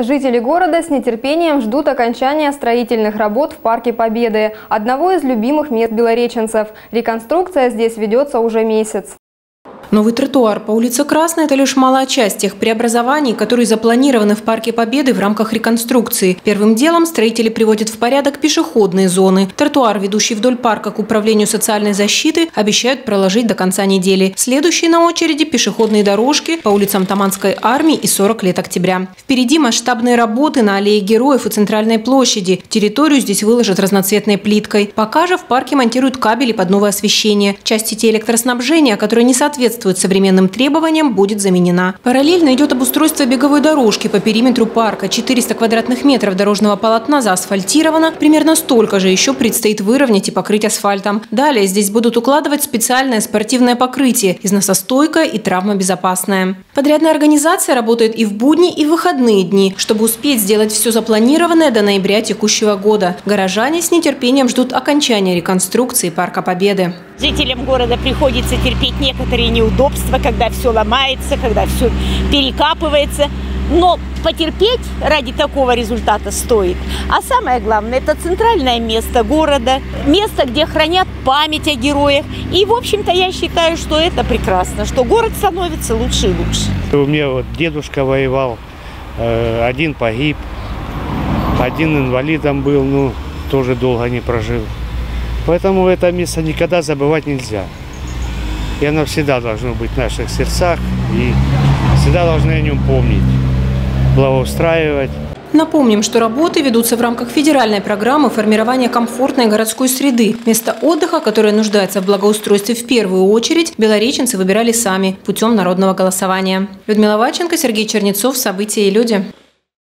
Жители города с нетерпением ждут окончания строительных работ в Парке Победы, одного из любимых мест белореченцев. Реконструкция здесь ведется уже месяц. Новый тротуар по улице Красная – это лишь малая часть тех преобразований, которые запланированы в Парке Победы в рамках реконструкции. Первым делом строители приводят в порядок пешеходные зоны. Тротуар, ведущий вдоль парка к управлению социальной защиты, обещают проложить до конца недели. Следующие на очереди – пешеходные дорожки по улицам Таманской армии и 40 лет октября. Впереди масштабные работы на аллее Героев и Центральной площади. Территорию здесь выложат разноцветной плиткой. Пока же в парке монтируют кабели под новое освещение. Часть сети электроснабжения, которая не соответствует соответствует современным требованиям, будет заменена. Параллельно идет обустройство беговой дорожки по периметру парка. 400 квадратных метров дорожного полотна заасфальтировано. Примерно столько же еще предстоит выровнять и покрыть асфальтом. Далее здесь будут укладывать специальное спортивное покрытие, износостойкое и травмобезопасное. Подрядная организация работает и в будни, и в выходные дни, чтобы успеть сделать все запланированное до ноября текущего года. Горожане с нетерпением ждут окончания реконструкции Парка Победы. Жителям города приходится терпеть некоторые неудобства, когда все ломается, когда все перекапывается. Но потерпеть ради такого результата стоит. А самое главное, это центральное место города, место, где хранят память о героях. И, в общем-то, я считаю, что это прекрасно, что город становится лучше и лучше. У меня вот дедушка воевал, э, один погиб, один инвалидом был, ну, тоже долго не прожил. Поэтому это место никогда забывать нельзя. И оно всегда должно быть в наших сердцах, и всегда должны о нем помнить, благоустраивать. Напомним, что работы ведутся в рамках федеральной программы формирования комфортной городской среды. Место отдыха, которое нуждается в благоустройстве в первую очередь, белореченцы выбирали сами путем народного голосования. Людмила Ваченко, Сергей Чернецов. События и люди.